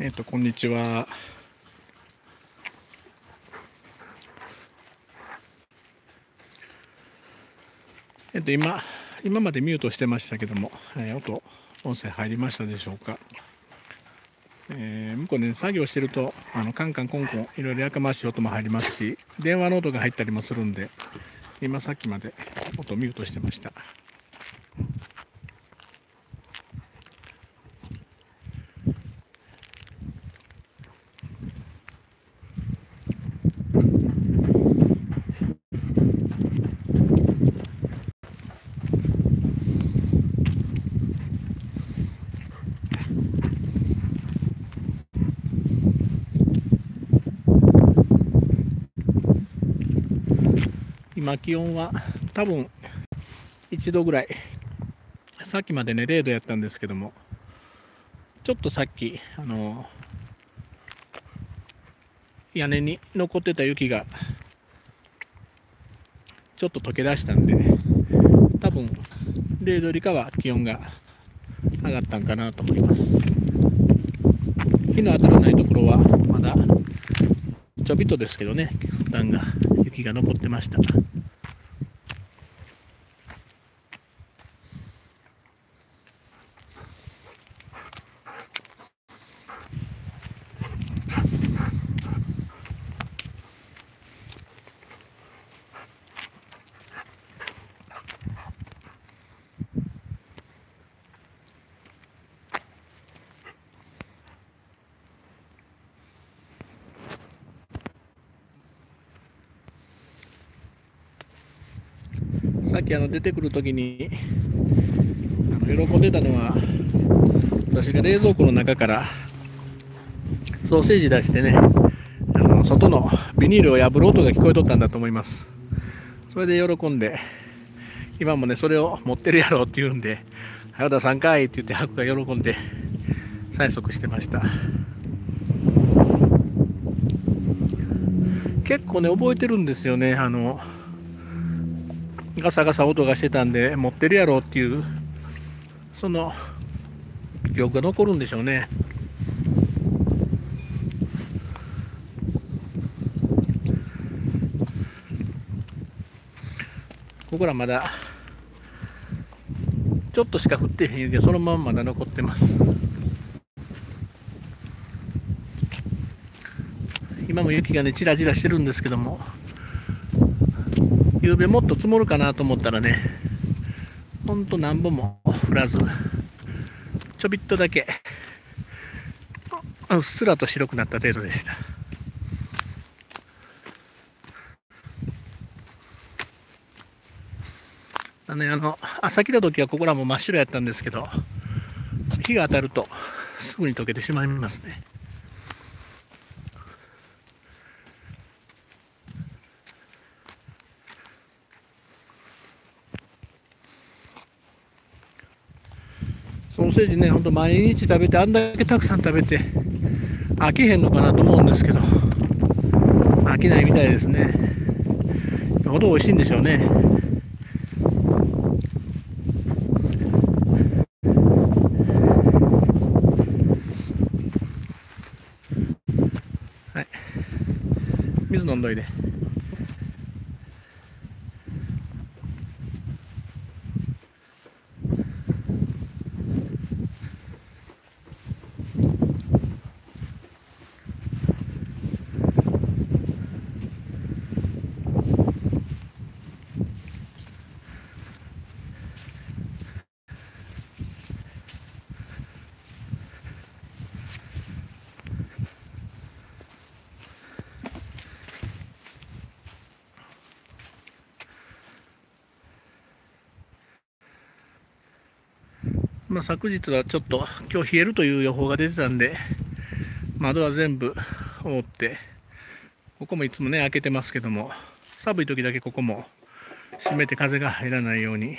えっ、と、こんにちは。えっ、と、今、今までミュートしてましたけども、えー、音、音声入りましたでしょうか。えー、向こうね、作業してると、あのカンカンコンコン、いろいろやかましい音も入りますし、電話の音が入ったりもするんで、今さっきまで音ミュートしてました。今気温は多分1度ぐらいさっきまでね0度やったんですけどもちょっとさっきあの屋根に残ってた雪がちょっと溶け出したんで多分0度よりかは気温が上がったんかなと思います。日の当たらないところはまだちょびっとですけどね負担が雪が残ってましたさっきあの出てくるときにあの喜んでたのは私が冷蔵庫の中からソーセージ出してねあの外のビニールを破る音が聞こえとったんだと思います。それで喜んで今もねそれを持ってるやろうって言うんで「早田さんかい」って言ってハクが喜んで催促してました。結構ね覚えてるんですよねあのガサガサ音がしてたんで持ってるやろうっていうその記憶が残るんでしょうね。ここらまだちょっとしか降ってへんけどそのまままだ残ってます。今も雪がねちらちらしてるんですけども。夕べもっと積もるかなと思ったらね、ほんとなんぼも降らず、ちょびっとだけ、うっすらと白くなった程度でした。あの、あの朝来た時はここらも真っ白やったんですけど、日が当たるとすぐに溶けてしまいますね。ソーセージね、ほんと毎日食べて、あんだけたくさん食べて、飽きへんのかなと思うんですけど、飽きないみたいですね。ほど美味しいんでしょうね。はい。水飲んどいで。まあ、昨日はちょっと今日冷えるという予報が出てたんで窓は全部覆ってここもいつもね開けてますけども寒い時だけここも閉めて風が入らないように。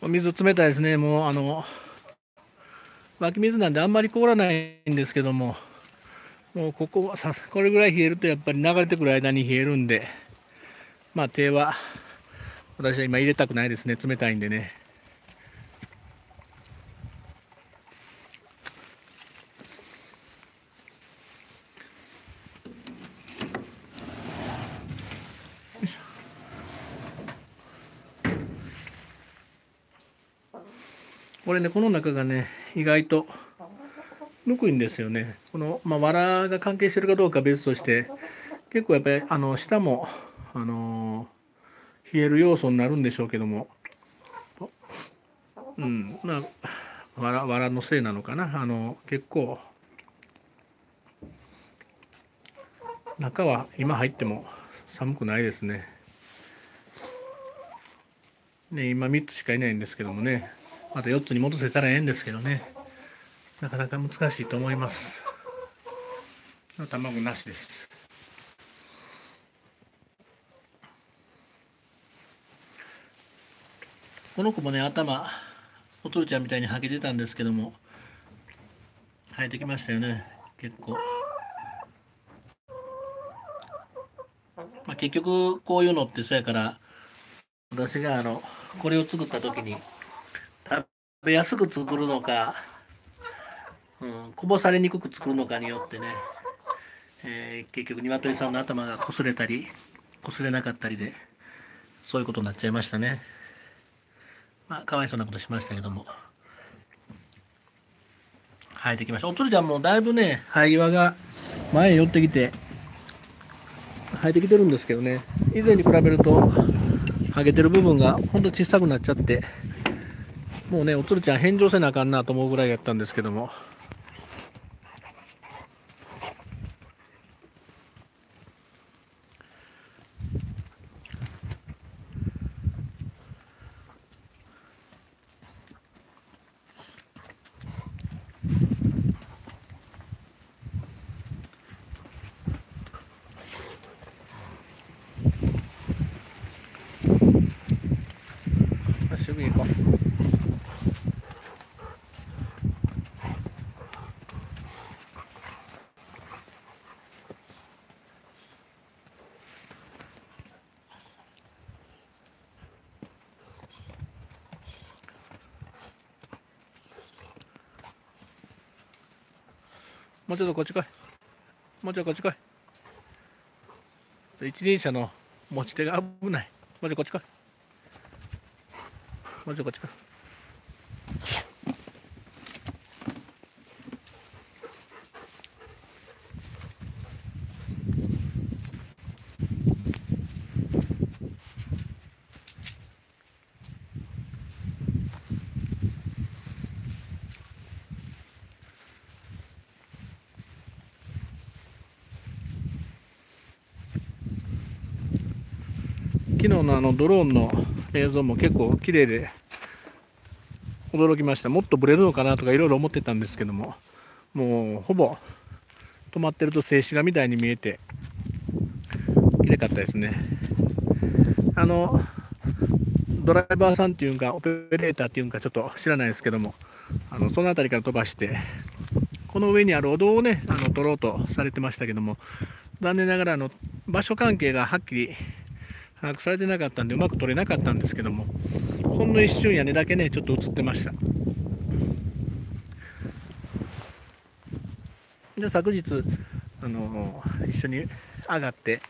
水冷たいですねもうあの湧き水なんであんまり凍らないんですけどももうここはさこれぐらい冷えるとやっぱり流れてくる間に冷えるんでまあ手は私は今入れたくないですね。冷たいんでね。これねこの中がね意外とぬくいんですよね。この、まあ、藁が関係してるかどうか別として結構やっぱりあの下もあの冷える要素になるんでしょうけどもうんまあ藁藁のせいなのかなあの結構中は今入っても寒くないですね。ね今3つしかいないんですけどもねまた4つに戻せたらええんですけどねなかなか難しいと思います。卵なしです。この子もね頭おつるちゃんみたいにはけてたんですけども生えてきましたよね結構。まあ、結局こういうのってそうやから私があのこれを作った時に食べやすく作るのか、うん、こぼされにくく作るのかによってね、えー、結局鶏さんの頭が擦れたり擦れなかったりでそういうことになっちゃいましたね。まあ、かわいそうなことしましたけども。生えてきました。おつるちゃんもだいぶね、生え際が前へ寄ってきて、生えてきてるんですけどね、以前に比べると、ハゲてる部分がほんと小さくなっちゃって、もうね、おつるちゃん返上せなあかんなと思うぐらいやったんですけども、もうちょっとこっち来い。もうちょっとこっち来い。一輪車の持ち手が危ない。もうちょっとこっち来い。もうちょっとこっち来い。のあのドローンの映像も結構綺麗で驚きました。もっとブレるのかなとかいろいろ思ってたんですけども。もうほぼ止まってると静止画みたいに見えて綺麗かったですね。あのドライバーさんっていうかオペレーターっていうかちょっと知らないですけどもあのその辺りから飛ばしてこの上にあるお堂をねあの取ろうとされてましたけども残念ながらあの場所関係がはっきり把握されてなかったんでうまく撮れなかったんですけどもほんの一瞬屋根だけねちょっと映ってました。で昨日あの一緒に上がって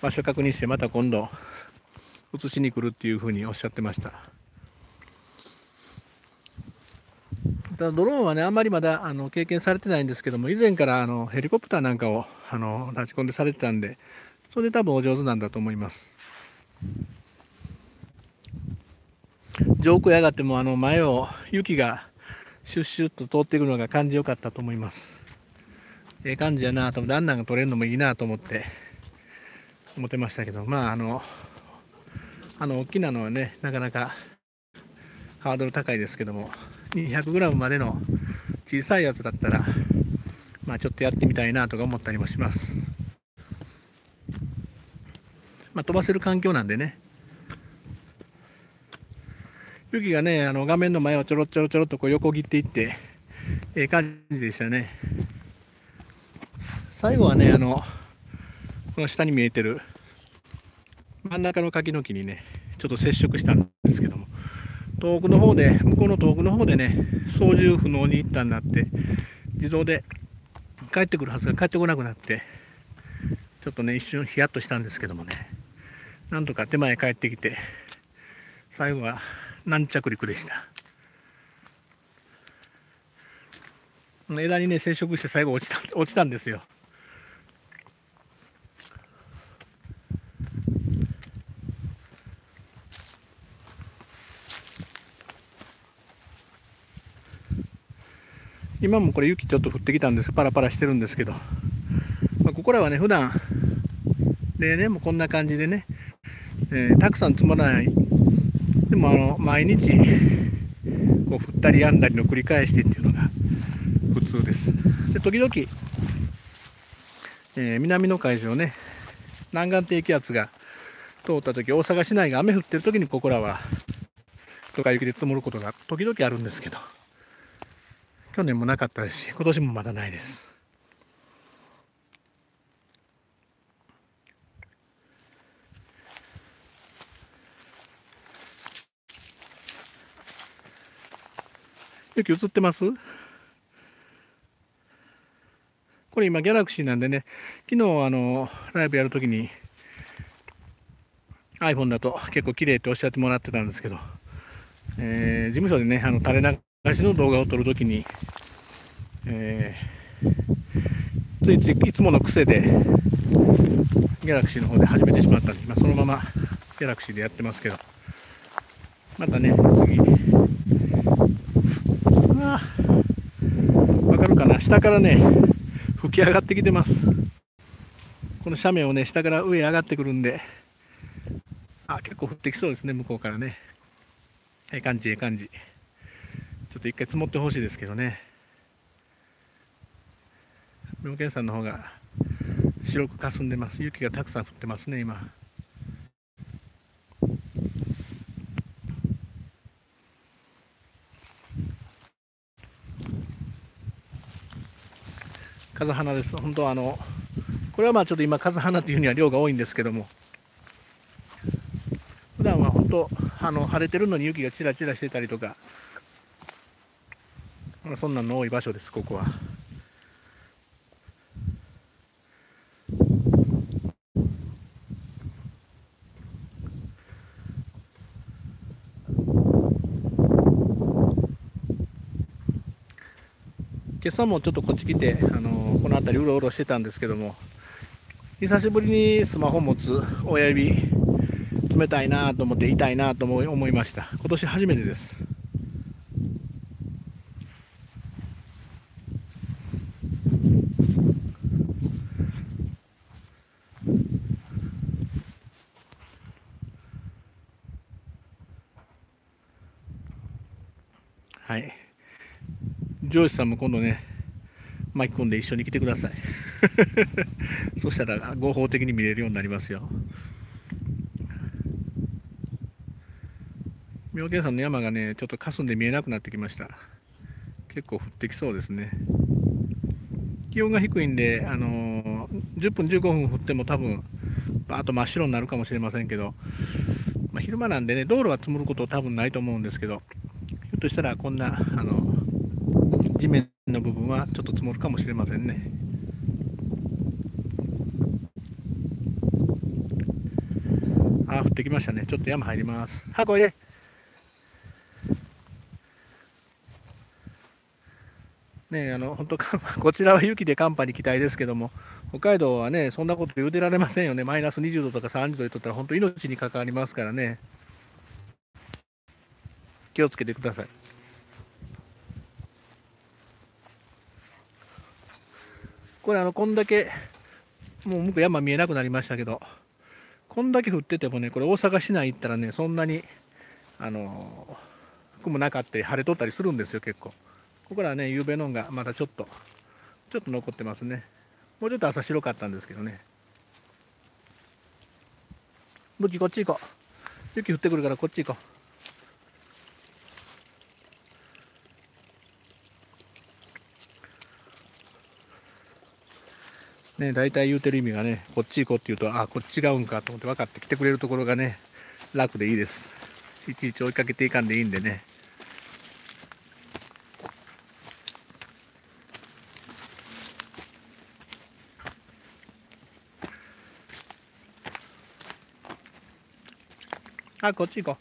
場所確認してまた今度映しに来るっていうふうにおっしゃってました。ただドローンはねあんまりまだあの経験されてないんですけども以前からあのヘリコプターなんかをあの立ち込んでされてたんでそれで多分お上手なんだと思います。上空へ上がってもあの前を雪がシュッシュッと通っていくのが感じよかったと思います。ええ感じやなと思って、あんなんが取れるのもいいなと思って思ってましたけど、まああの、あの大きなのはね、なかなかハードル高いですけども、200g までの小さいやつだったら、まあちょっとやってみたいなとか思ったりもします。まあ、飛ばせる環境なんでね。雪がね、あの画面の前をちょろちょろちょろっとこう横切っていって、ええ感じでしたね。最後はね、あの、この下に見えてる真ん中の柿の木にね、ちょっと接触したんですけども、遠くの方で、向こうの遠くの方でね、操縦不能に行ったんだって、自動で帰ってくるはずが帰ってこなくなって、ちょっとね、一瞬ヒヤッとしたんですけどもね。なんとか手前帰ってきて最後は軟着陸でした。枝にね接触して最後落ちた落ちたんですよ。今もこれ雪ちょっと降ってきたんですパラパラしてるんですけど、まあ、ここらはね普段例年もこんな感じでね、えー、たくさん積もらない。でもあの毎日こう降ったりやんだりの繰り返してっていうのが普通です。で時々、えー、南の海上ね南岸低気圧が通った時大阪市内が雨降ってる時にここらはドカ雪で積もることが時々あるんですけど去年もなかったですし今年もまだないです。雪映ってます？これ今ギャラクシーなんでね昨日あのライブやるときに iPhone だと結構綺麗っておっしゃってもらってたんですけど、えー、事務所でねあの垂れ流昔の動画を撮るときに、えー、ついついいつもの癖でギャラクシーの方で始めてしまったんで、ま、そのままギャラクシーでやってますけどまたね次わかるかな？下からね吹き上がってきてます。この斜面をね下から上上がってくるんであ結構降ってきそうですね向こうからね。ええ感じええ感じ。ちょっと一回積もってほしいですけどね。妙見山の方が白く霞んでます。雪がたくさん降ってますね今。風花です。本当あのこれはまあちょっと今風花というには量が多いんですけども。普段は本当あの晴れてるのに雪がちらちらしてたりとか。まあ、そんなの多い場所ですここは。今朝もちょっとこっち来て、あの、この辺りうろうろしてたんですけども久しぶりにスマホ持つ親指冷たいなと思って痛いなと思いました。今年初めてですはいジョージさんも今度ね巻き込んで一緒に来てください。そしたら合法的に見れるようになりますよ。妙見山の山がねちょっと霞んで見えなくなってきました。結構降ってきそうですね。気温が低いんで、あのー、10分15分降っても多分バーッと真っ白になるかもしれませんけど、まあ、昼間なんでね道路は積もること多分ないと思うんですけどひょっとしたらこんなあの地面の部分はちょっと積もるかもしれませんね。あ、降ってきましたね。ちょっと山入ります。はこいで。ねあの本当 こちらは雪で寒波に期待ですけども、北海道はね、そんなこと言うてられませんよね、マイナス20度とか30度でとったら、本当、命に関わりますからね。気をつけてください。これあのこんだけもう向こう山見えなくなりましたけどこんだけ降っててもねこれ大阪市内行ったらねそんなにあの雲なかったり晴れとったりするんですよ結構。ここからね夕べのんがまだちょっとちょっと残ってますね。もうちょっと朝白かったんですけどね。武器こっち行こう。雪降ってくるからこっち行こう。ね、大体言うてる意味がね、こっち行こうって言うと、あ、こっち違うんかと思って分かってきてくれるところがね、楽でいいです。いちいち追いかけていかんでいいんでね。あ、こっち行こ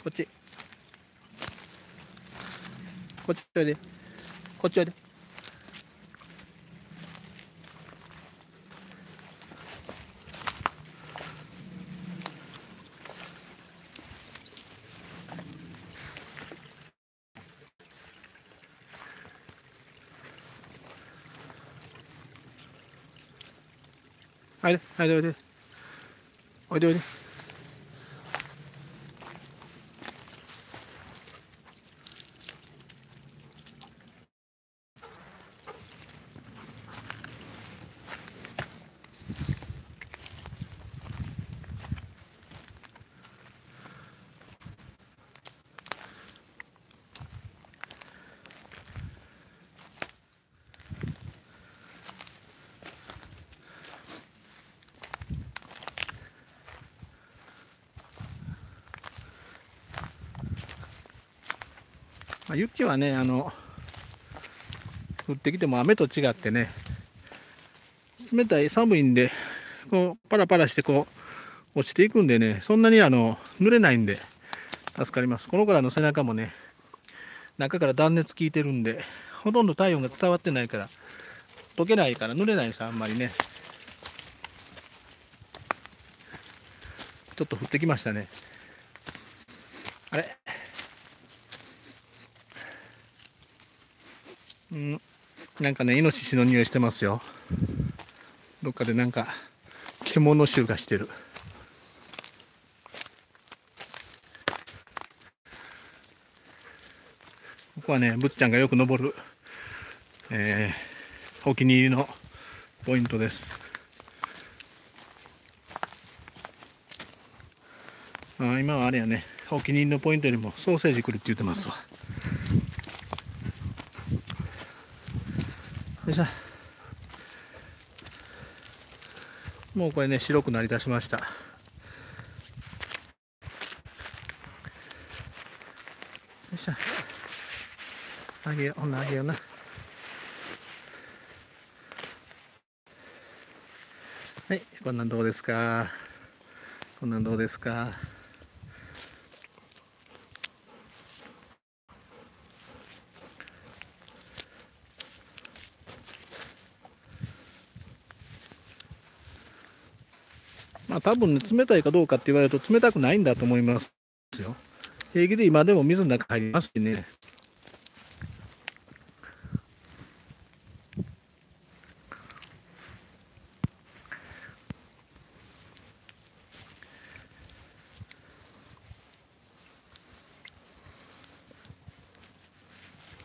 う。こっち。こっちおいで。ここっちおいでおいでおいでおいでおいでおいでまあ、雪はねあの降ってきても雨と違ってね冷たい寒いんでこうパラパラしてこう落ちていくんでねそんなにあの濡れないんで助かります。この子らの背中もね中から断熱効いてるんでほとんど体温が伝わってないから溶けないから濡れないですあんまりね。ちょっと降ってきましたねあれうん、なんかね、イノシシの匂いしてますよ。どっかでなんか、獣臭がしてる。ここはね、ぶっちゃんがよく登る、えー、お気に入りのポイントです。あ今はあれやね、お気に入りのポイントよりもソーセージ来るって言ってますわ。よいしょ。もうこれね白くなりだしました。よいしょ。あげようほんなあげような。はいこんなんどうですか？こんなんどうですか？まあ多分ね、冷たいかどうかって言われると冷たくないんだと思いますよ。平気で今でも水の中入りますしね。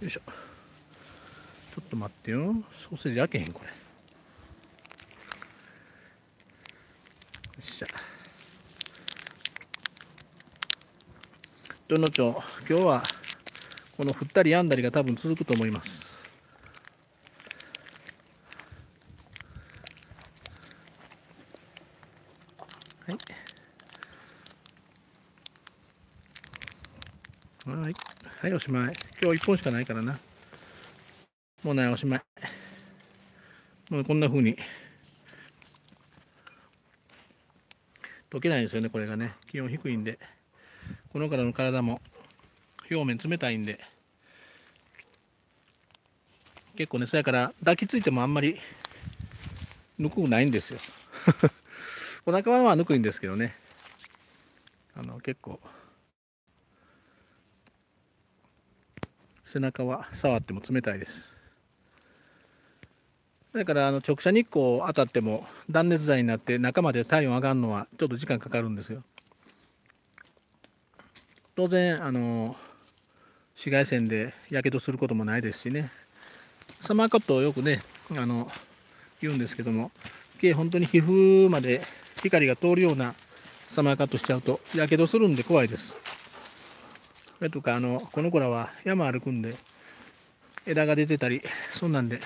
よいしょ。ちょっと待ってよ。ソーセージ開けへん、これ。っしゃどの町今日はこの降ったりやんだりが多分続くと思います。はい。はい。はいおしまい。今日1本しかないからな。もうないおしまい。もうこんな風に。溶けないんですよねこれがね。気温低いんで。このからの体も表面冷たいんで結構ねそやから抱きついてもあんまりぬくくないんですよ。お腹はまあぬくいんですけどね。あの結構背中は触っても冷たいです。だからあの直射日光当たっても断熱材になって中まで体温上がるのはちょっと時間かかるんですよ。当然あの紫外線でやけどすることもないですしねサマーカットをよくねあの言うんですけども本当に皮膚まで光が通るようなサマーカットしちゃうとやけどするんで怖いです。それとかあのこの子らは山歩くんで枝が出てたりそんなんで引っ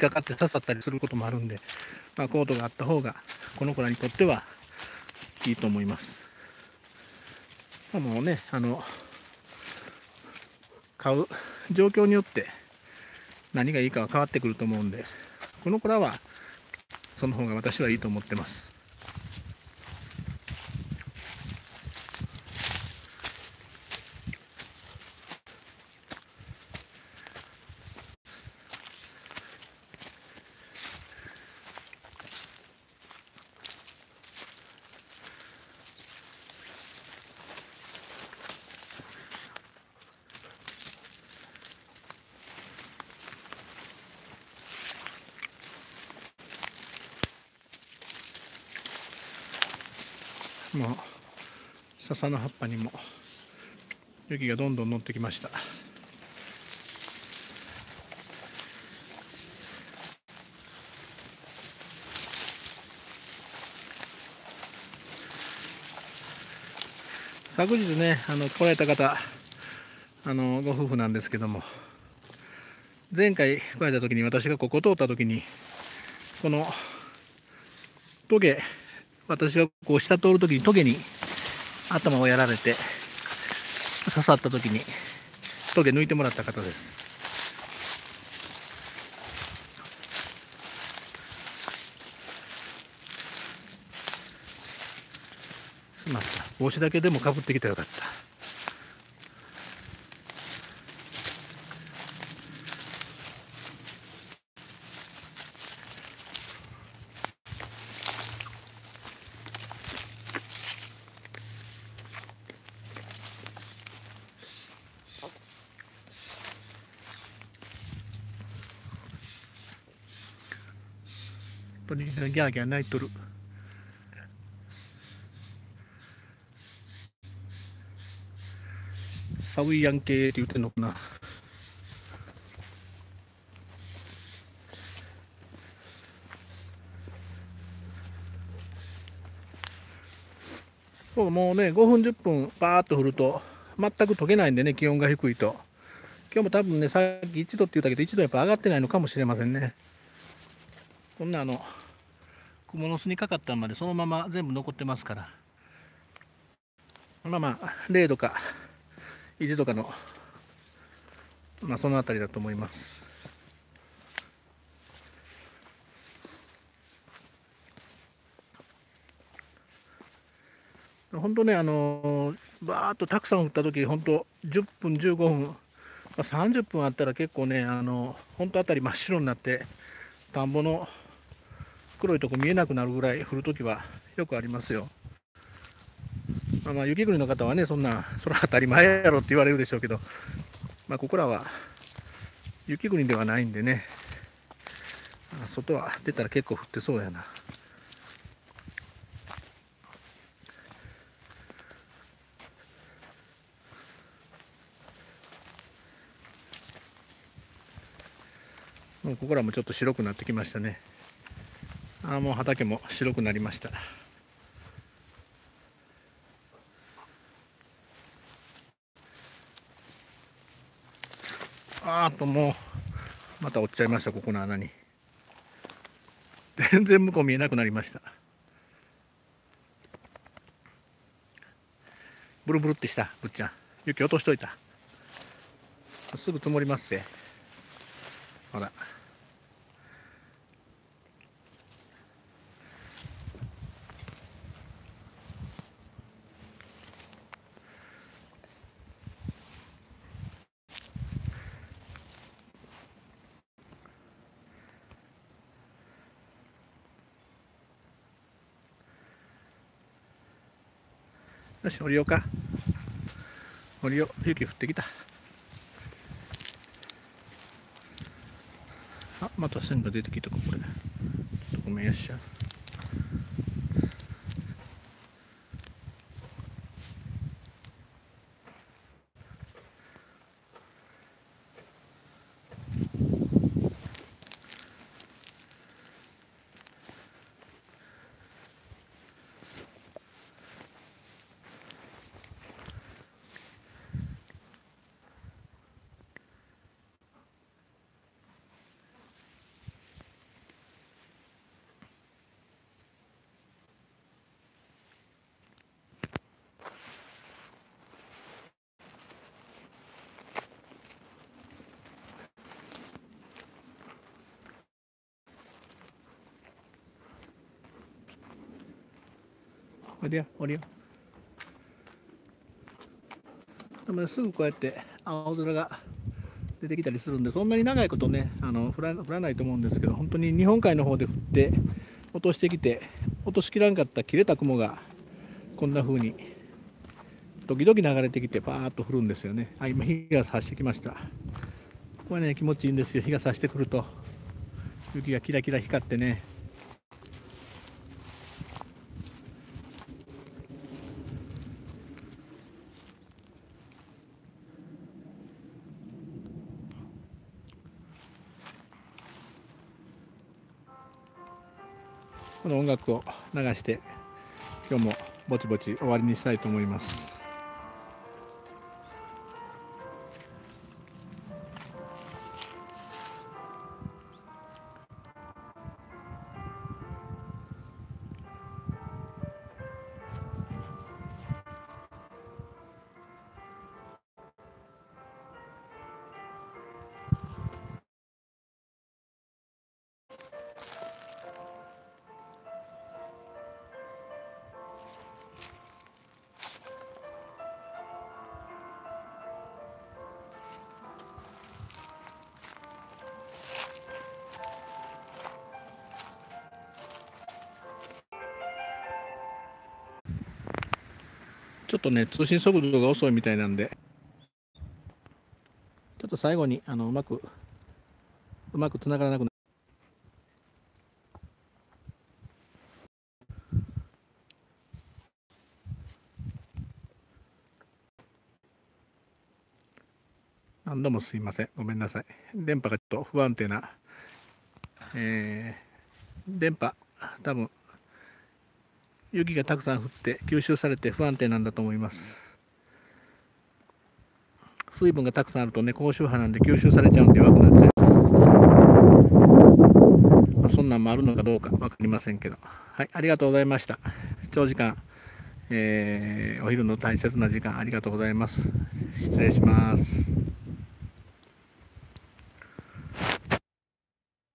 かかって刺さったりすることもあるんで、まあ、コートがあった方がこの子らにとってはいいと思います。あ、もうねあの買う状況によって何がいいかは変わってくると思うんでこの子らはその方が私はいいと思ってます。もう笹の葉っぱにも雪がどんどん乗ってきました。昨日ねあの来られた方あのご夫婦なんですけども前回来られた時に私がここ通った時にこのトゲ私がこう下通る時にトゲに頭をやられて刺さった時にトゲ抜いてもらった方です。しまった帽子だけでもかぶってきたらよかった鳥がギャーギャー鳴いとる。サウイアン系って言ってんのかな。そうもうね、5分、10分、バーっと降ると、全く溶けないんでね、気温が低いと。今日も多分ね、さっき1度って言ったけど、1度やっぱ上がってないのかもしれませんね。こんなあの、蜘蛛の巣にかかったまでそのまま全部残ってますから。まあまあ、0度か1度かの、まあそのあたりだと思います。本当ね、あのバーっとたくさん降った時本当10分、15分、まあ、30分あったら結構ね、あの本当あたり真っ白になって、田んぼの黒いとこ見えなくなるぐらい降るときはよくありますよ。まあ、まあ雪国の方はね、そんな、それは当たり前やろって言われるでしょうけど、まあ、ここらは雪国ではないんでね、外は出たら結構降ってそうやな。もうここらもちょっと白くなってきましたね。あもう畑も白くなりました。あーともうまた落ちちゃいましたここの穴に。全然向こう見えなくなりました。ブルブルってしたぶっちゃん。雪落としといた。すぐ積もりますぜ。ほら。よし降りようか降りよう雪降ってきた。あまた線が出てきたかこれ。ごめんよっしゃ。おりよ。おりよでも、ね、すぐこうやって青空が出てきたりするんでそんなに長いことねあの降ら降らないと思うんですけど本当に日本海の方で降って落としてきて落としきらんかった切れた雲がこんな風に時々流れてきてパーッと降るんですよね。あ今日が差してきました。これね気持ちいいんですよ。日が差してくると雪がキラキラ光ってね。楽を流して今日もぼちぼち終わりにしたいと思います。とね、通信速度が遅いみたいなんで、ちょっと最後にあのうまく、うまくつながらなくな何度もすいません。ごめんなさい。電波がちょっと不安定な、えー、電波、多分雪がたくさん降って吸収されて不安定なんだと思います。水分がたくさんあるとね高周波なんで吸収されちゃうんで弱くなっちゃいます、まあ、そんなんもあるのかどうか分かりませんけど。はいありがとうございました。長時間えー、お昼の大切な時間ありがとうございます。失礼します。